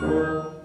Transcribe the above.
Música